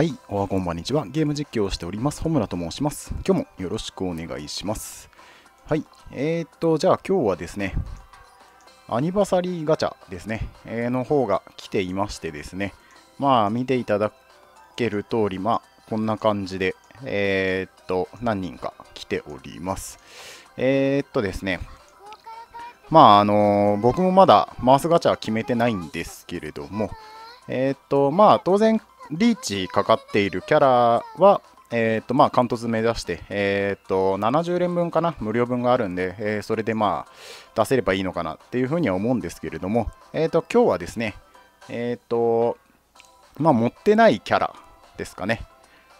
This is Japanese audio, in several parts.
はい、おはこんばんにちは。ゲーム実況をしております。ホムラと申します。今日もよろしくお願いします。はい、えー、っと、じゃあ今日はですね、アニバサリーガチャですね、えー、の方が来ていましてですね、まあ見ていただける通り、まあこんな感じで、えー、っと、何人か来ております。えー、っとですね、まああの僕もまだマウスガチャは決めてないんですけれども、えっと、まあ当然リーチかかっているキャラは、えー、っと、まあ、関東目指して、えー、っと、70連分かな、無料分があるんで、えー、それでまあ、出せればいいのかなっていうふうには思うんですけれども、えっと、今日はですね、えっと、まあ、持ってないキャラですかね、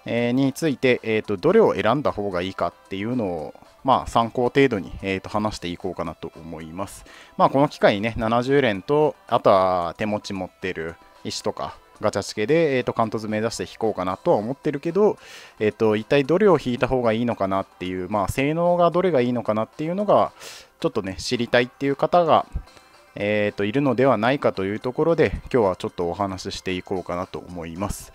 えについて、えっと、どれを選んだ方がいいかっていうのを、まあ、参考程度に、えー、と話していこうかなと思います。まあ、この機会にね、70連と、あとは手持ち持ってる石とか、ガチャチケで、えーと、関東目指して引こうかなとは思ってるけど、えーと、一体どれを引いた方がいいのかなっていう、まあ、性能がどれがいいのかなっていうのが、ちょっとね、知りたいっていう方が、えーと、いるのではないかというところで、今日はちょっとお話ししていこうかなと思います。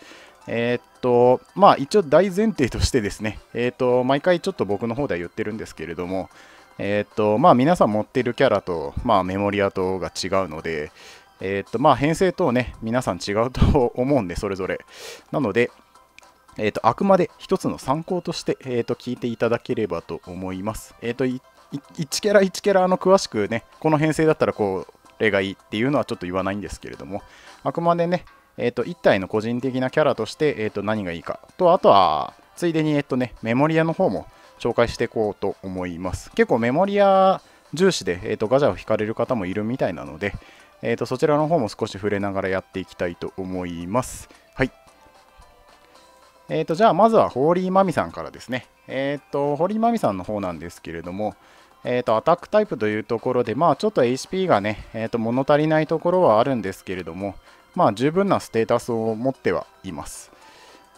えっ、と、まあ、一応大前提としてですね、えっ、と、毎回ちょっと僕の方では言ってるんですけれども、えっ、と、まあ、皆さん持ってるキャラと、まあ、メモリアとが違うので、えー、っと、まあ、編成等ね、皆さん違うと思うんで、それぞれ。なので、えー、っと、あくまで一つの参考として、えー、っと、聞いていただければと思います。えっと、1キャラ1キャラの詳しくね、この編成だったらこれがいいっていうのはちょっと言わないんですけれども、あくまでね、えっと、1体の個人的なキャラとして、えっと、何がいいかと、あとは、ついでに、えっとね、メモリアの方も紹介していこうと思います。結構メモリア重視で、えっと、ガチャを引かれる方もいるみたいなので、えーと、そちらの方も少し触れながらやっていきたいと思います。はい。えーと、じゃあまずはホーリーマミさんからですね。えっ、ー、と、ホーリーマミさんの方なんですけれども、えーと、アタックタイプというところで、まあちょっと HP がね、えーと物足りないところはあるんですけれども、まあ十分なステータスを持ってはいます。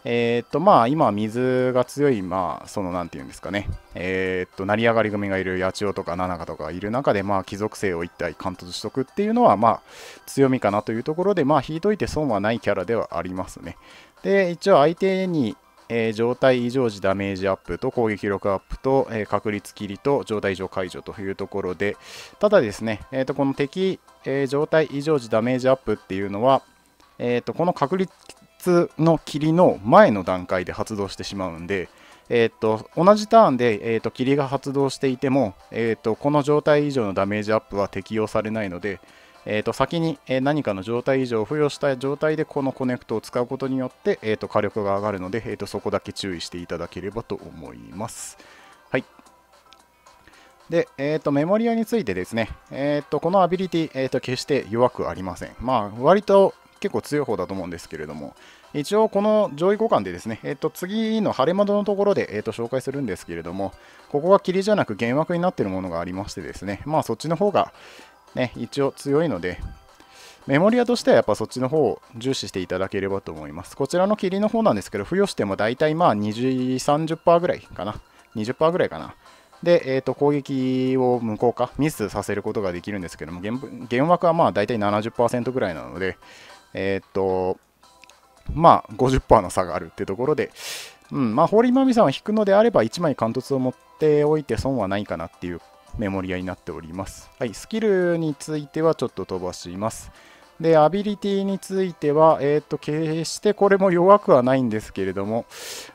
えっ、と、まあ、今、水が強い、まあ、その、なんていうんですかね、えっ、と、成り上がり組がいる八千代とか七香とかいる中で、まあ、貴族性を一体貫突しとくっていうのは、まあ、強みかなというところで、まあ、引いといて損はないキャラではありますね。で、一応、相手に、えー、状態異常時ダメージアップと攻撃力アップと、えー、確率切りと状態異常解除というところで、ただですね、えー、とこの敵、えー、状態異常時ダメージアップっていうのは、えー、とこの確率の霧の前の段階で発動してしまうんで、えー、と同じターンで、えー、と霧が発動していても、えー、とこの状態以上のダメージアップは適用されないので、えー、と先に何かの状態以上を付与した状態でこのコネクトを使うことによって、えー、と火力が上がるので、えー、とそこだけ注意していただければと思います。はい。で、えーと、メモリアについてですね、えーと、このアビリティ、えーと、決して弱くありません。まあ、割と結構強い方だと思うんですけれども、一応この上位互換でですね、えー、と次の晴れ窓のところで、えー、と紹介するんですけれども、ここが霧じゃなく幻惑になっているものがありましてですね、まあそっちの方がね、一応強いので、メモリアとしてはやっぱそっちの方を重視していただければと思います。こちらの霧の方なんですけど、付与しても大体まあ20、30%ぐらいかな。20%ぐらいかな。で、えー、と攻撃を無効化、ミスさせることができるんですけども、幻惑はまあ大体70%ぐらいなので、えっ、ー、と、まあ50%の差があるってところで、うん、まあ、ホーリーマミさんは引くのであれば1枚完凸を持っておいて損はないかなっていうメモリアになっております。はい、スキルについてはちょっと飛ばします。で、アビリティについては、えっ、ー、と、決してこれも弱くはないんですけれども、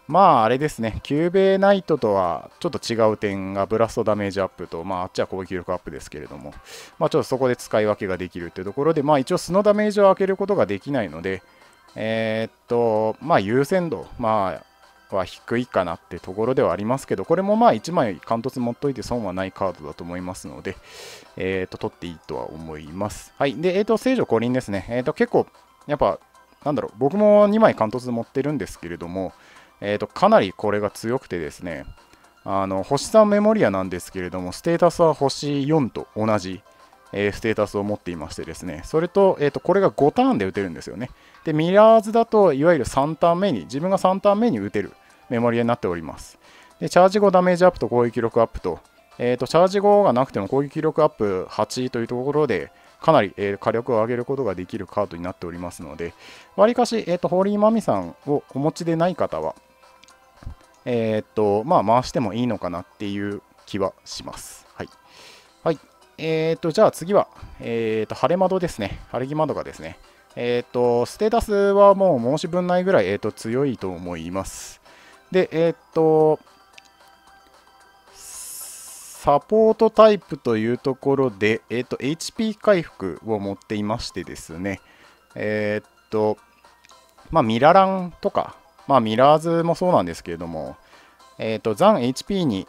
まあ、あれですね、キューベナイトとはちょっと違う点が、ブラストダメージアップと、まあ、あっちは攻撃力アップですけれども、まあ、ちょっとそこで使い分けができるっていうところで、まあ、一応素のダメージを開けることができないので、えっ、と、まあ、優先度、まあ、は低いかなってところではありますけど、これもまあ1枚貫突持っといて損はないカードだと思いますので、えっ、と、取っていいとは思います。はい。で、えっ、と、聖女降臨ですね。えっ、と、結構、やっぱ、なんだろう、僕も2枚貫突持ってるんですけれども、えっ、と、かなりこれが強くてですね、あの、星3メモリアなんですけれども、ステータスは星4と同じ、えー、ステータスを持っていましてですね、それと、えっ、と、これが5ターンで打てるんですよね。で、ミラーズだと、いわゆる3ターン目に、自分が3ターン目に打てるメモリアになっております。で、チャージ後ダメージアップと攻撃力アップと、えーと、チャージ後がなくても攻撃力アップ8というところで、かなり、えー、火力を上げることができるカードになっておりますので、わりかし、えーと、ホーリーマミさんをお持ちでない方は、えっ、と、まあ、回してもいいのかなっていう気はします。えっ、ー、と、じゃあ次は、えっ、ー、と、晴れ窓ですね。晴れ着窓がですね。えっ、と、ステータスはもう申し分ないぐらい、えっ、と、強いと思います。で、えっ、と、サポートタイプというところで、えっ、と、HP 回復を持っていましてですね、えっと、まあ、ミラランとか、まあ、ミラーズもそうなんですけれども、えっ、と、残 HP に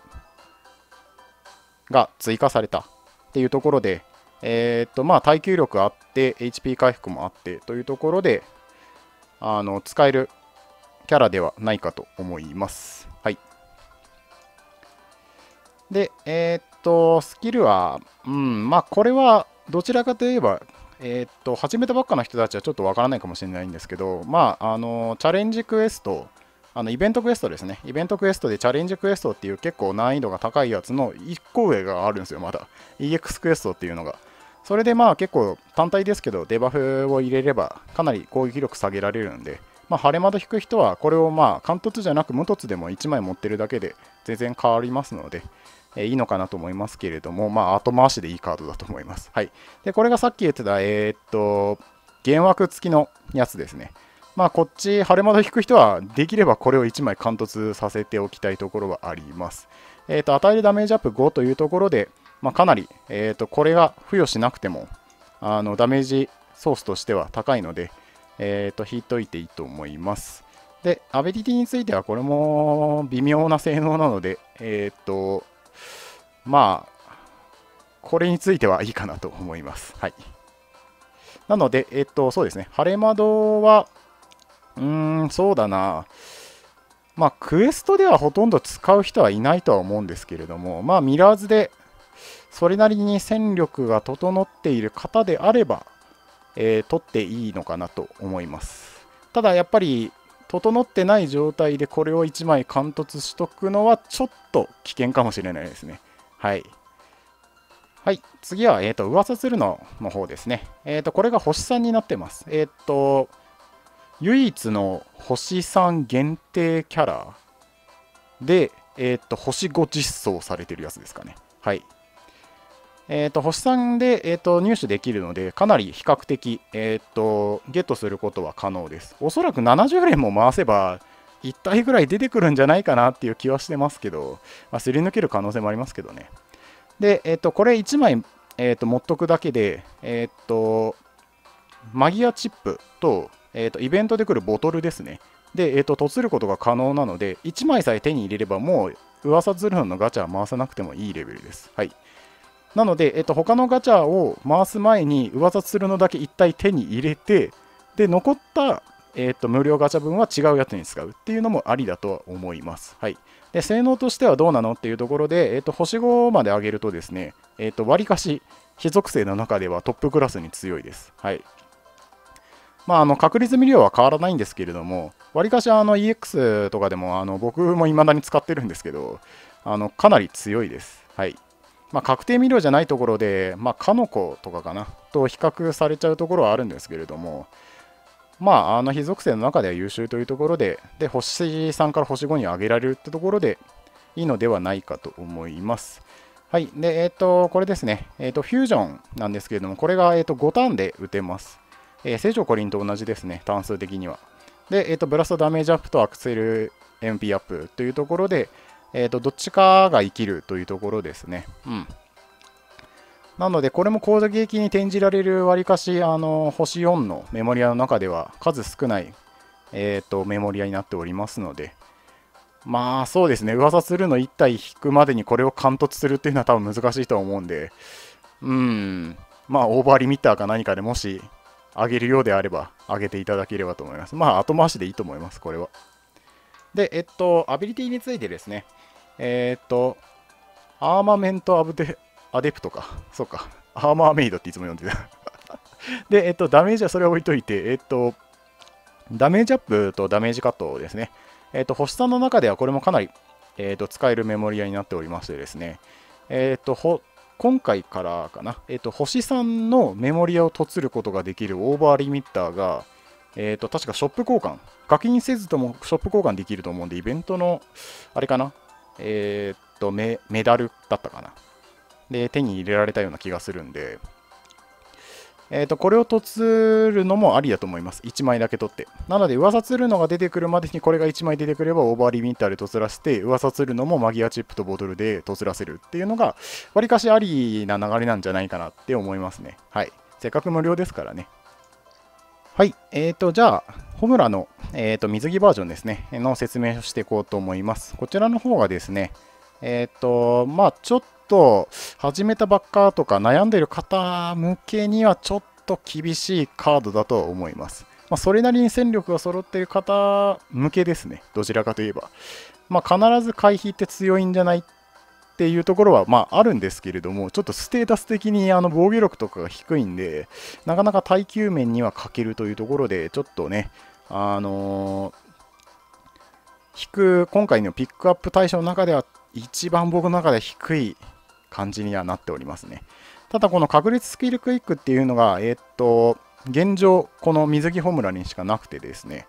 が追加されたっていうところで、えっ、と、まあ、耐久力あって、HP 回復もあってというところで、あの、使えるキャラではないかと思います。はい。で、えっ、と、スキルは、うん、まあ、これは、どちらかといえば、えっ、と、始めたばっかの人たちはちょっとわからないかもしれないんですけど、まあ、あの、チャレンジクエスト、あのイベントクエストですね。イベントクエストでチャレンジクエストっていう結構難易度が高いやつの1個上があるんですよ、まだ。EX クエストっていうのが。それでまあ結構単体ですけど、デバフを入れればかなり攻撃力下げられるんで、まあ、晴れ窓引く人はこれをまあ貫突じゃなく無凸でも1枚持ってるだけで全然変わりますので、え、いいのかなと思いますけれども、まあ後回しでいいカードだと思います。はい。で、これがさっき言ってた、えー、っと、幻惑付きのやつですね。まあ、こっち、晴れ窓引く人は、できればこれを1枚貫突させておきたいところはあります。えっ、ー、と、与えるダメージアップ5というところで、まあ、かなり、えっ、ー、と、これが付与しなくても、あの、ダメージソースとしては高いので、えっ、ー、と、引いといていいと思います。で、アビリティについては、これも微妙な性能なので、えっ、と、まあ、これについてはいいかなと思います。はい。なので、えっと、そうですね、晴れ窓は、うーん、そうだな。まあ、クエストではほとんど使う人はいないとは思うんですけれども、まあ、ミラーズでそれなりに戦力が整っている方であれば、えー、取っていいのかなと思います。ただ、やっぱり、整ってない状態でこれを1枚貫突しとくのはちょっと危険かもしれないですね。はい。はい、次は、えっ、ー、と、噂するのの方ですね。えっ、ー、と、これが星3になってます。えっ、ー、と、唯一の星3限定キャラで、えっ、と、星5実装されてるやつですかね。はい。えっ、と、星3で、えーと、入手できるので、かなり比較的、えっ、と、ゲットすることは可能です。おそらく70連も回せば、1体ぐらい出てくるんじゃないかなっていう気はしてますけど、まあ、すり抜ける可能性もありますけどね。で、えっ、と、これ1枚、えっ、と、持っとくだけで、えっ、と、マギアチップと、えーと、イベントで来るボトルですね。で、えーと、とることが可能なので、1枚さえ手に入れれば、もう噂ズルのガチャは回さなくてもいいレベルです。はい。なので、えーと、他のガチャを回す前に、噂するのだけ一体手に入れて、で、残った、えーと、無料ガチャ分は違うやつに使うっていうのもありだとは思います。はい。で、性能としてはどうなのっていうところで、えー、と星5まで上げるとですね、えー、と割かし非属性の中ではトップクラスに強いです。はい。まあ、あの確率見量は変わらないんですけれども、わりかしあの EX とかでもあの僕も未だに使ってるんですけど、あのかなり強いです。はい。まあ、確定見量じゃないところで、まあ、カノコとかかな、と比較されちゃうところはあるんですけれども、まあ、あの非属性の中では優秀というところで、で、星3から星5に上げられるってところで、いいのではないかと思います。はい。で、えっ、ー、と、これですね。えっ、ー、と、フュージョンなんですけれども、これが、えっ、ー、と、5ターンで打てます。えー、正常コリンと同じですね、単数的には。で、えーと、ブラストダメージアップとアクセル MP アップというところで、えーと、どっちかが生きるというところですね。うん。なので、これも攻撃に転じられるわりかし、あの、星4のメモリアの中では数少ない、えーと、メモリアになっておりますので、まあそうですね、噂するの1体引くまでにこれを貫突するっていうのは多分難しいと思うんで、うん、まあオーバーリミッターか何かでもし上げるようであれば上げていただければと思います。まあ、後回しでいいと思います、これは。で、えっと、アビリティについてですね、えっと、アーマメントアブデアデプトか。そうか。アーマーメイドっていつも読んでた。で、えっと、ダメージはそれを置いといて、えっと、ダメージアップとダメージカットですね。えっと、星さんの中ではこれもかなり、えっと、使えるメモリアになっておりましてですね、えっと、今回からかな、えっ、と、星3のメモリアを嫁ることができるオーバーリミッターが、えっ、と、確かショップ交換、課金せずともショップ交換できると思うんで、イベントの、あれかな、えっ、とメ、メダルだったかな。で、手に入れられたような気がするんで、えー、とこれをとつるのもありだと思います。1枚だけ取って。なので、噂つるのが出てくるまでにこれが1枚出てくればオーバーリミッターでとつらせて、噂つるのもマギアチップとボトルでとつらせるっていうのが、わりかしありな流れなんじゃないかなって思いますね。はい。せっかく無料ですからね。はい。えーと、じゃあ、ホムラの、えーと、水着バージョンですね、の説明をしていこうと思います。こちらの方がですね、えっ、ー、と、まあちょっと始めたばっかとか悩んでる方向けにはちょっと厳しいカードだと思います。まあ、それなりに戦力が揃っている方向けですね。どちらかといえば。まあ、必ず回避って強いんじゃないっていうところは、まあ、あるんですけれども、ちょっとステータス的にあの防御力とかが低いんで、なかなか耐久面には欠けるというところで、ちょっとね、あのー、引く、今回のピックアップ対象の中では、一番僕の中で低い感じにはなっておりますね。ただこの確率スキルクイックっていうのが、えー、っと、現状、この水着ホムラにしかなくてですね、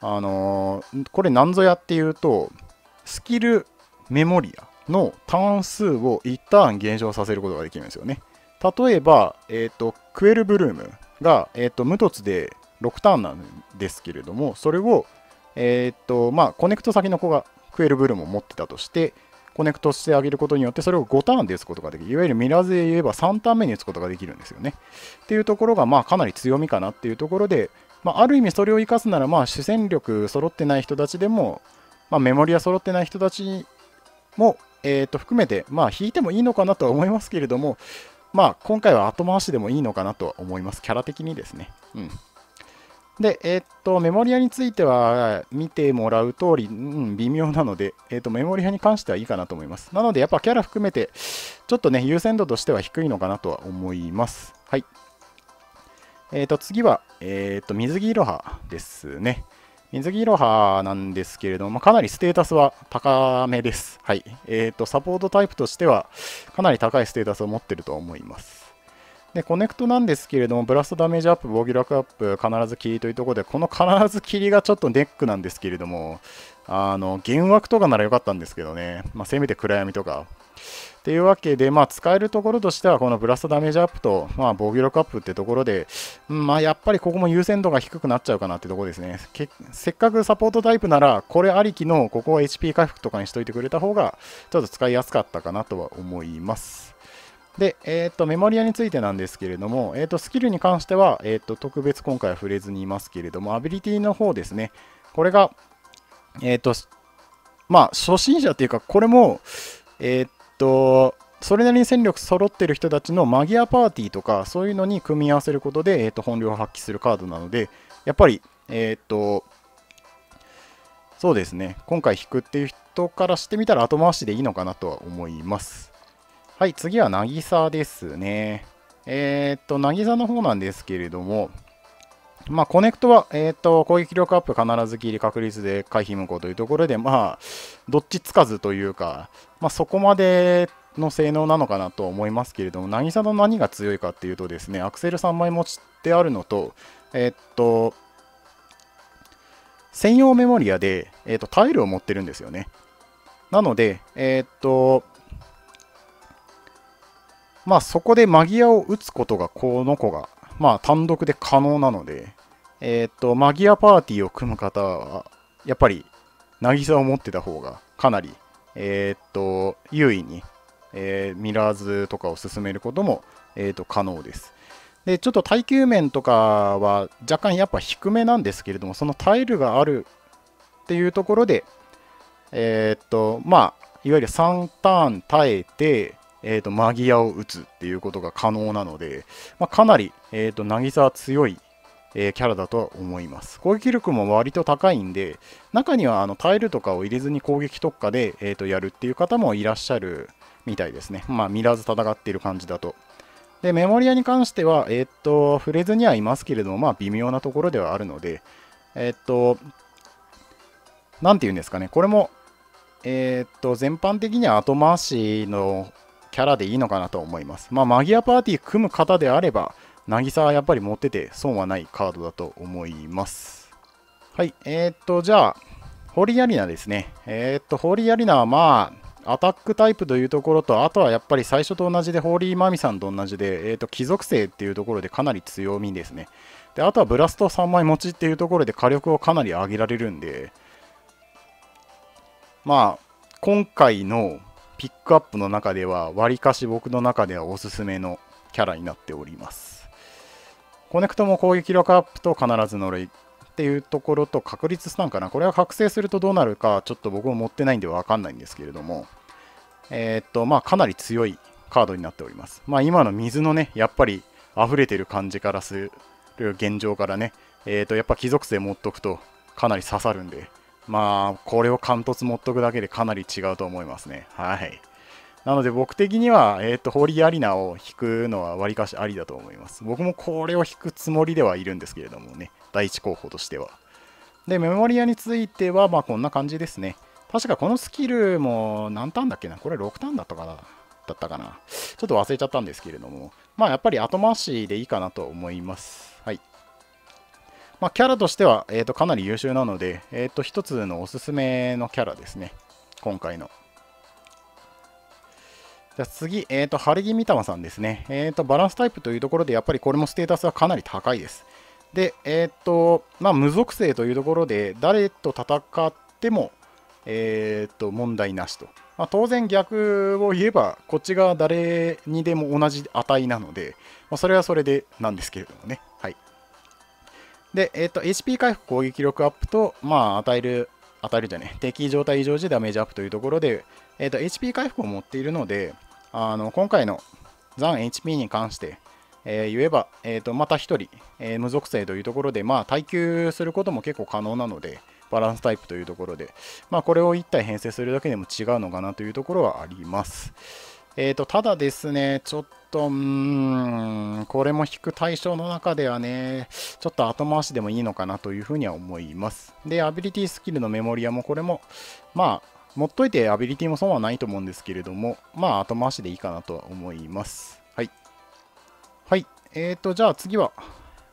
あのー、これ何ぞやっていうと、スキルメモリアのターン数を1ターン減少させることができるんですよね。例えば、えー、っと、クエルブルームが、えー、っと、無凸で6ターンなんですけれども、それを、えっと、まあ、コネクト先の子がクエルブルームを持ってたとして、コネクトしてあげることによって、それを5ターンで打つことができる。いわゆるミラーズで言えば3ターン目に打つことができるんですよね。っていうところが、まあ、かなり強みかなっていうところで、まあ、ある意味それを生かすなら、まあ、主戦力揃ってない人たちでも、まあ、メモリア揃ってない人たちも、えー、と含めて、まあ、引いてもいいのかなとは思いますけれども、まあ、今回は後回しでもいいのかなとは思います。キャラ的にですね。うん。で、えー、っと、メモリアについては見てもらう通り、うん、微妙なので、えー、っと、メモリアに関してはいいかなと思います。なので、やっぱキャラ含めて、ちょっとね、優先度としては低いのかなとは思います。はい。えー、と、次は、えっと、水着いろはですね。水着いろはなんですけれども、かなりステータスは高めです。はい。えっと、サポートタイプとしては、かなり高いステータスを持ってると思います。で、コネクトなんですけれども、ブラストダメージアップ、防御力アップ、必ず霧というところで、この必ず霧がちょっとネックなんですけれども、あの、幻惑とかなら良かったんですけどね、まあ、せめて暗闇とか。っていうわけで、まあ、使えるところとしては、このブラストダメージアップと、まあ、防御力アップってところで、うん、まあ、やっぱりここも優先度が低くなっちゃうかなってところですね。せっかくサポートタイプなら、これありきの、ここは HP 回復とかにしといてくれた方が、ちょっと使いやすかったかなとは思います。で、えー、とメモリアについてなんですけれども、えー、とスキルに関しては、えー、と特別今回は触れずにいますけれども、アビリティの方ですね、これが、えっ、と、まあ、初心者っていうか、これも、えっ、と、それなりに戦力揃ってる人たちのマギアパーティーとか、そういうのに組み合わせることで、えー、と本領を発揮するカードなので、やっぱり、えっ、と、そうですね、今回引くっていう人からしてみたら後回しでいいのかなとは思います。はい、次は渚ですね。えー、っと、渚の方なんですけれども、まあ、コネクトは、えー、っと、攻撃力アップ必ず切り確率で回避無効というところで、まあ、どっちつかずというか、まあ、そこまでの性能なのかなと思いますけれども、渚の何が強いかっていうとですね、アクセル3枚持ちってあるのと、えー、っと、専用メモリアで、えっと、タイルを持ってるんですよね。なので、えっと、まあそこでマギアを打つことがこの子が、まあ単独で可能なので、えっ、と、マギアパーティーを組む方は、やっぱり、渚を持ってた方がかなり、えっ、と、優位に、えー、ミラーズとかを進めることも、えっ、と、可能です。で、ちょっと耐久面とかは若干やっぱ低めなんですけれども、そのタイルがあるっていうところで、えっ、と、まあ、いわゆる3ターン耐えて、えーと、マギアを打つっていうことが可能なので、まあ、かなり、えーと、渚は強い、えー、キャラだとは思います。攻撃力も割と高いんで、中にはあのタイルとかを入れずに攻撃特化で、えーと、やるっていう方もいらっしゃるみたいですね。まあ、見らず戦っている感じだと。で、メモリアに関しては、えっ、と、触れずにはいますけれども、まあ、微妙なところではあるので、えっ、と、なんて言うんですかね、これも、えっ、と、全般的には後回しのキャラでいいのかなと思います。まあ、マギアパーティー組む方であれば、渚はやっぱり持ってて損はないカードだと思います。はい、えー、っと、じゃあ、ホーリーアリナですね。えー、っと、ホーリーアリナはまあ、アタックタイプというところと、あとはやっぱり最初と同じで、ホーリーマミさんと同じで、えー、と、貴族性っていうところでかなり強みですね。で、あとはブラスト3枚持ちっていうところで火力をかなり上げられるんで、まあ、今回のピックアップの中では、わりかし僕の中ではおすすめのキャラになっております。コネクトも攻撃力アップと必ず呪いっていうところと確率スタンかな。これは覚醒するとどうなるか、ちょっと僕も持ってないんでわかんないんですけれども、えー、っと、まあ、かなり強いカードになっております。まあ、今の水のね、やっぱり溢れてる感じからする現状からね、えー、っと、やっぱ貴族性持っとくとかなり刺さるんで、まあ、これを貫突持っとくだけでかなり違うと思いますね。はい。なので僕的には、えっ、ー、と、ホーリーアリナを引くのはわりかしありだと思います。僕もこれを引くつもりではいるんですけれどもね、第一候補としては。で、メモリアについては、まあこんな感じですね。確かこのスキルも何ターンだっけな？これ6ターンだったかな？だったかな？ちょっと忘れちゃったんですけれども、まあやっぱり後回しでいいかなと思います。はい。まあキャラとしては、えー、とかなり優秀なので、え、ー、と一つのおすすめのキャラですね。今回の。じゃ次、えっ、ー、と、晴れ着三玉さんですね。えっ、ー、と、バランスタイプというところで、やっぱりこれもステータスはかなり高いです。で、えっ、ー、と、まあ、無属性というところで、誰と戦っても、えっ、と、問題なしと。まあ、当然逆を言えば、こっちが誰にでも同じ値なので、まあ、それはそれでなんですけれどもね。で、えっ、と、HP 回復攻撃力アップと、まあ、与える、与えるじゃね、敵状態異常時ダメージアップというところで、えっ、と、HP 回復を持っているので、あの今回の残 HP に関して、えー、言えば、えー、とまた1人、えー、無属性というところで、まあ、耐久することも結構可能なので、バランスタイプというところで、まあ、これを1体編成するだけでも違うのかなというところはあります。えー、とただですね、ちょっとと、うん、これも引く対象の中ではね、ちょっと後回しでもいいのかなというふうには思います。で、アビリティスキルのメモリアもこれも、まあ、持っといてアビリティも損はないと思うんですけれども、まあ後回しでいいかなとは思います。はい。はい。えーと、じゃあ次は、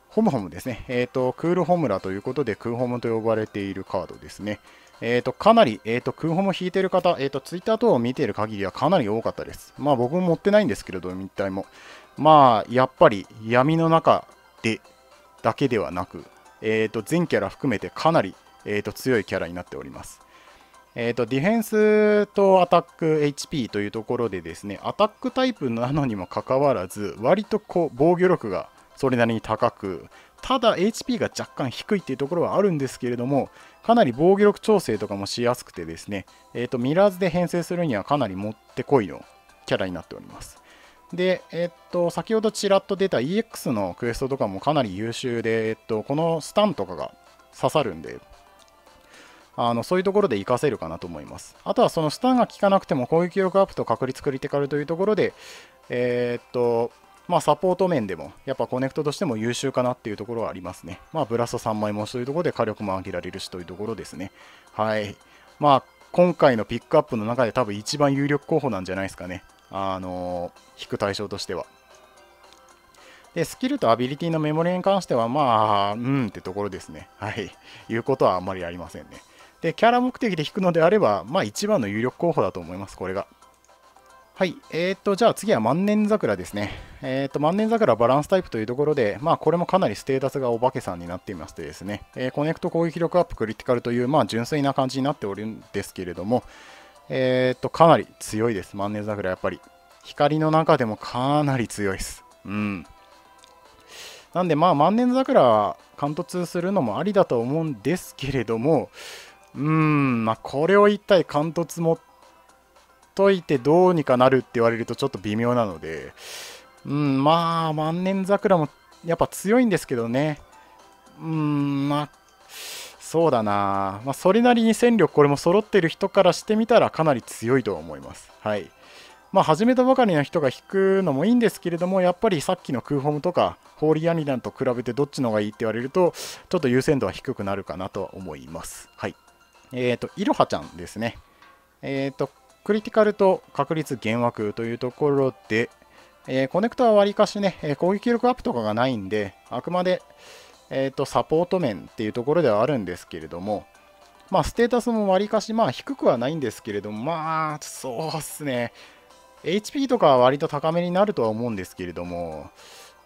ホムホムですね。えーと、クールホムラということで、クーホムと呼ばれているカードですね。えーと、かなり、えーと、クーホム引いてる方、えーと、ツイッター等を見ている限りはかなり多かったです。まあ僕も持ってないんですけれど、密体も。まあ、やっぱり闇の中でだけではなく、えーと、全キャラ含めてかなり、えーと強いキャラになっております。えーと、ディフェンスとアタック HP というところでですね、アタックタイプなのにもかかわらず、割とこう防御力がそれなりに高く、ただ HP が若干低いっていうところはあるんですけれども、かなり防御力調整とかもしやすくてですね、えーと、ミラーズで編成するにはかなりもってこいのキャラになっております。で、えっ、ー、と、先ほどちらっと出た EX のクエストとかもかなり優秀で、えっ、ー、と、このスタンとかが刺さるんで、あのそういうところで活かせるかなと思います。あとはそのスタンが効かなくても攻撃力アップと確率クリティカルというところで、えー、っと、まあ、サポート面でも、やっぱコネクトとしても優秀かなっていうところはありますね。まあ、ブラスト3枚もというところで火力も上げられるしというところですね。はい。まあ、今回のピックアップの中で多分一番有力候補なんじゃないですかね。あのー、引く対象としては。で、スキルとアビリティのメモリに関しては、まあ、うんってところですね。はい。いうことはあんまりありませんね。で、キャラ目的で引くのであれば、まあ一番の有力候補だと思います、これが。はい。えー、っと、じゃあ次は万年桜ですね。えー、っと、万年桜バランスタイプというところで、まあこれもかなりステータスがお化けさんになっていましてですね、えー、コネクト攻撃力アップクリティカルという、まあ純粋な感じになっておるんですけれども、え、っと、かなり強いです。万年桜やっぱり。光の中でもかなり強いです。うん。なんでまあ万年桜貫突するのもありだと思うんですけれども、うーん、まあ、これを一体貫突持ってといてどうにかなるって言われるとちょっと微妙なので、うん、まあ、万年桜もやっぱ強いんですけどね。うん、まあ、そうだな。まあ、それなりに戦力、これも揃ってる人からしてみたらかなり強いとは思います。はい。まあ、始めたばかりの人が引くのもいいんですけれども、やっぱりさっきのクーホームとか、ホーリーアニダンと比べてどっちの方がいいって言われると、ちょっと優先度は低くなるかなとは思います。はい。えっ、ー、と、いろはちゃんですね。えっ、ー、と、クリティカルと確率減枠というところで、えー、コネクトはわりかしね、え攻撃力アップとかがないんで、あくまで、えーと、サポート面っていうところではあるんですけれども、まあ、ステータスもわりかし、まあ、低くはないんですけれども、まあ、そうっすね。HP とかは割と高めになるとは思うんですけれども、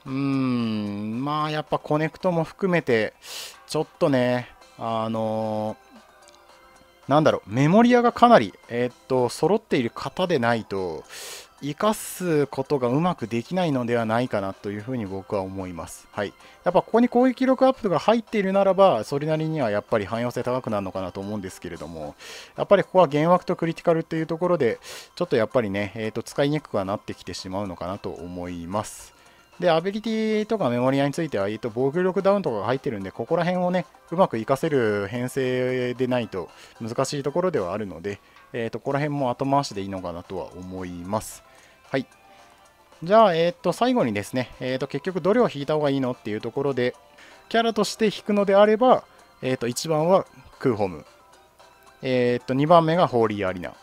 うーん、まあ、やっぱコネクトも含めて、ちょっとね、あのーなんだろう、メモリアがかなり、えー、っと、揃っている方でないと、生かすことがうまくできないのではないかなというふうに僕は思います。はい。やっぱここに攻撃力アップが入っているならば、それなりにはやっぱり汎用性高くなるのかなと思うんですけれども、やっぱりここは幻惑とクリティカルというところで、ちょっとやっぱりね、えー、と使いにくくはなってきてしまうのかなと思います。で、アビリティとかメモリアについては、えっと、防御力ダウンとかが入ってるんで、ここら辺をね、うまく活かせる編成でないと難しいところではあるので、えっと、ここら辺も後回しでいいのかなとは思います。はい。じゃあ、えっと、最後にですね、えっと、結局どれを引いた方がいいのっていうところで、キャラとして引くのであれば、えっと、1番はクーホーム。えっと、2番目がホーリーアリナ。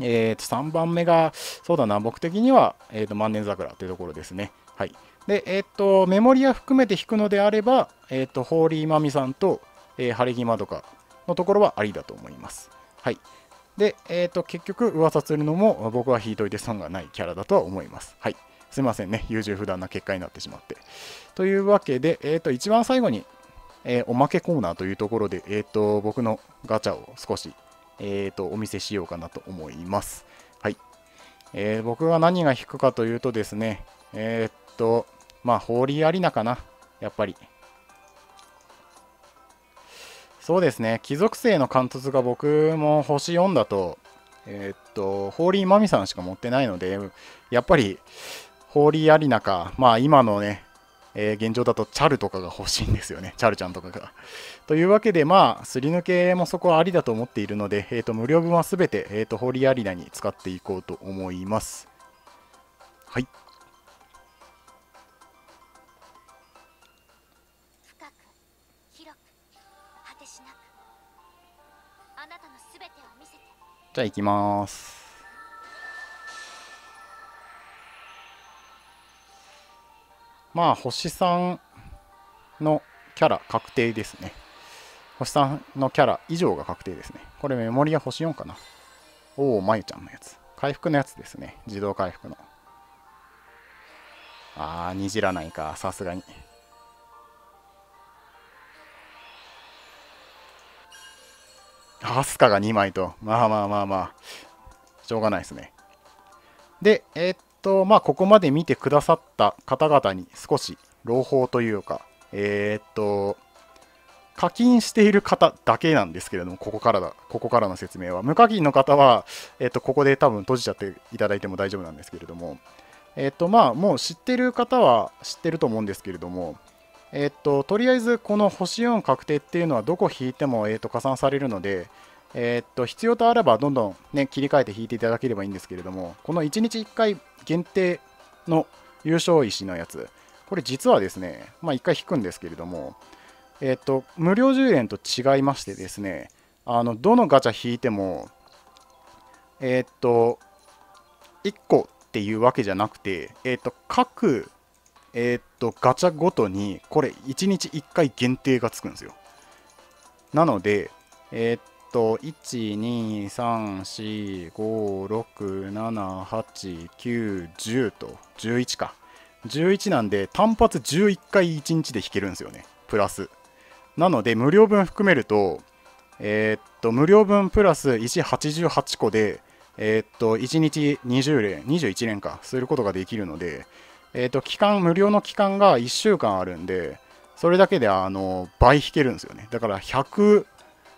えー、と3番目が、そうだな、僕的には、えー、と万年桜というところですね。はい。で、えっ、と、メモリア含めて弾くのであれば、えっ、と、ホーリーマミさんと、えー、晴れ着まどかのところはありだと思います。はい。で、えっ、と、結局、噂するのも、僕は弾いといて損がないキャラだとは思います。はい。すいませんね。優柔不断な結果になってしまって。というわけで、えっ、と、一番最後に、えー、おまけコーナーというところで、えっ、と、僕のガチャを少し、えっ、と、お見せしようかなと思います。はい。えー、僕が何が引くかというとですね、えー、と、まあ、ホーリーアリナかな。やっぱり。そうですね。貴族性の貫突が僕も星4だと、えー、っと、ホーリーマミさんしか持ってないので、やっぱり、ホーリーアリナか、まあ今のね、えー、現状だとチャルとかが欲しいんですよね。チャルちゃんとかが。というわけで、まあ、すり抜けもそこはありだと思っているので、えー、と無料分はすべて、えー、とホーリーアリナに使っていこうと思います。はい。じゃあ行きます。まあ、星3のキャラ確定ですね。星3のキャラ以上が確定ですね。これメモリア星4かな。おお、まゆちゃんのやつ。回復のやつですね。自動回復の。あー、にじらないか。さすがに。アスカが2枚と、まあまあまあまあ、しょうがないですね。で、えー、っと、まあ、ここまで見てくださった方々に少し朗報というか、えー、っと、課金している方だけなんですけれども、ここからだ、ここからの説明は。無課金の方は、え、っと、ここで多分閉じちゃっていただいても大丈夫なんですけれども、えっと、まあ、もう知ってる方は知ってると思うんですけれども、えっと、とりあえずこの星4確定っていうのはどこ引いても、えっと、加算されるので、えっと、必要とあればどんどん、ね、切り替えて引いていただければいいんですけれども、この1日1回限定の優勝石のやつ、これ実はですね、まあ、1回引くんですけれども、えっと、無料10連と違いましてですね、あのどのガチャ引いても、えっと、1個っていうわけじゃなくて、えっと、各えー、っと、ガチャごとに、これ、1日1回限定がつくんですよ。なので、えー、っと、1、2、3、4、5、6、7、8、9、10と、11か。11なんで、単発11回1日で引けるんですよね。プラス。なので、無料分含めると、えー、っと、無料分プラス1、88個で、えー、っと、1日20連、21連か、することができるので、えっ、ー、と、期間、無料の期間が1週間あるんで、それだけであの倍引けるんですよね。だから100、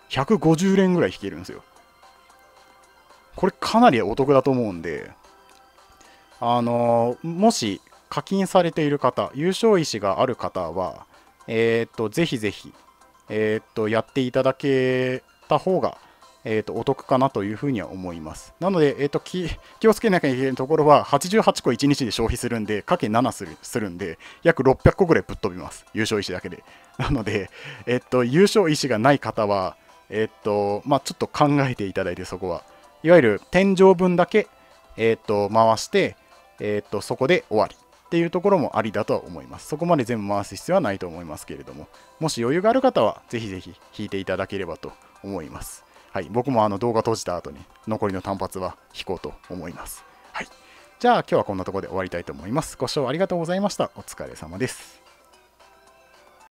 150連ぐらい引けるんですよ。これかなりお得だと思うんで、あのもし課金されている方、優勝意思がある方は、えっ、ー、と、ぜひぜひ、えっ、ー、と、やっていただけた方がえーと、お得かなというふうには思います。なので、えーと、気気をつけなきゃいけないところは、88個1日で消費するんで、かけ7するするんで、約600個ぐらいぶっ飛びます。優勝石だけで。なので、え、ー、と、優勝石がない方は、え、ー、と、まあ、ちょっと考えていただいて、そこは。いわゆる天井分だけ、えー、と回して、えー、とそこで終わりっていうところもありだとは思います。そこまで全部回す必要はないと思いますけれども、もし余裕がある方は、ぜひぜひ弾いていただければと思います。はい、僕もあの動画閉じた後に残りの単発は弾こうと思います。はい、じゃあ今日はこんなところで終わりたいと思います。ご視聴ありがとうございました。お疲れ様です。